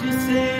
to say